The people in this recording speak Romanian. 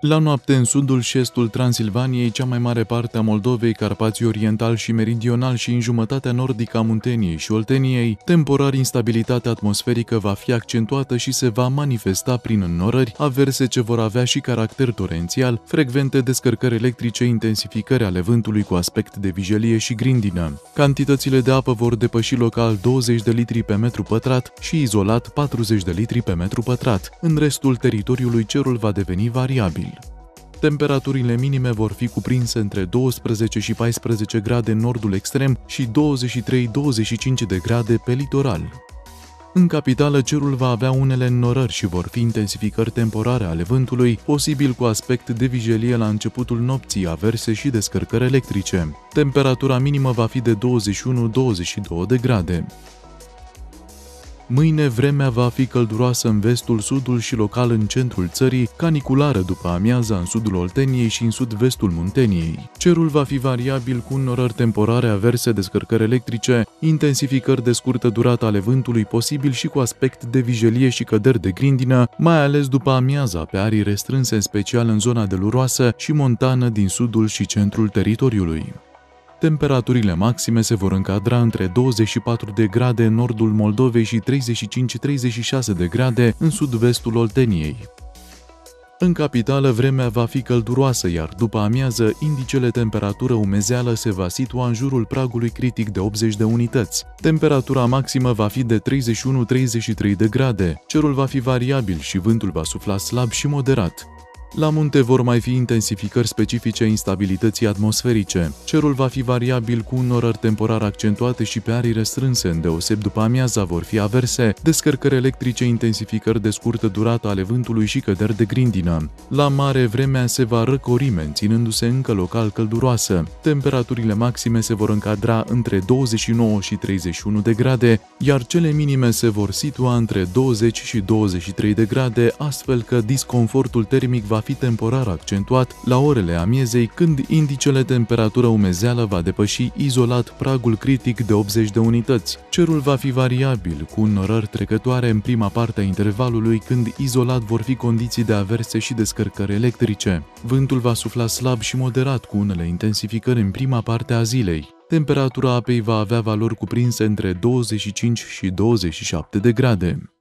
La noapte, în sudul și estul Transilvaniei, cea mai mare parte a Moldovei, Carpații Oriental și Meridional și în jumătatea nordică a Munteniei și Olteniei, temporar instabilitatea atmosferică va fi accentuată și se va manifesta prin înnorări averse ce vor avea și caracter torențial, frecvente descărcări electrice, intensificări ale vântului cu aspect de vijelie și grindină. Cantitățile de apă vor depăși local 20 de litri pe metru pătrat și izolat 40 de litri pe metru pătrat. În restul teritoriului cerul va deveni variabil. Temperaturile minime vor fi cuprinse între 12 și 14 grade în nordul extrem și 23-25 de grade pe litoral. În capitală, cerul va avea unele înnorări și vor fi intensificări temporare ale vântului, posibil cu aspect de vijelie la începutul nopții, averse și descărcări electrice. Temperatura minimă va fi de 21-22 de grade. Mâine vremea va fi călduroasă în vestul, sudul și local în centrul țării, caniculară după amiaza în sudul Olteniei și în sud-vestul Munteniei. Cerul va fi variabil cu înnorări temporare averse descărcări electrice, intensificări de scurtă durată ale vântului posibil și cu aspect de vijelie și căderi de grindină, mai ales după amiaza pe arii restrânse în special în zona de luroasă și montană din sudul și centrul teritoriului. Temperaturile maxime se vor încadra între 24 de grade în nordul Moldovei și 35-36 de grade în sud-vestul Olteniei. În capitală, vremea va fi călduroasă, iar după amiază, indicele temperatură umezeală se va situa în jurul pragului critic de 80 de unități. Temperatura maximă va fi de 31-33 de grade, cerul va fi variabil și vântul va sufla slab și moderat. La munte vor mai fi intensificări specifice instabilității atmosferice. Cerul va fi variabil cu norări temporar accentuate și pe arii restrânse, îndeoseb după amiaza vor fi averse, descărcări electrice, intensificări de scurtă durată ale vântului și căderi de grindină. La mare, vremea se va răcori, menținându-se încă local călduroasă. Temperaturile maxime se vor încadra între 29 și 31 de grade, iar cele minime se vor situa între 20 și 23 de grade, astfel că disconfortul termic va fi temporar accentuat la orele amiezei când indicele temperatură umezeală va depăși izolat pragul critic de 80 de unități. Cerul va fi variabil, cu înnorări trecătoare în prima parte a intervalului când izolat vor fi condiții de averse și descărcări electrice. Vântul va sufla slab și moderat cu unele intensificări în prima parte a zilei. Temperatura apei va avea valori cuprinse între 25 și 27 de grade.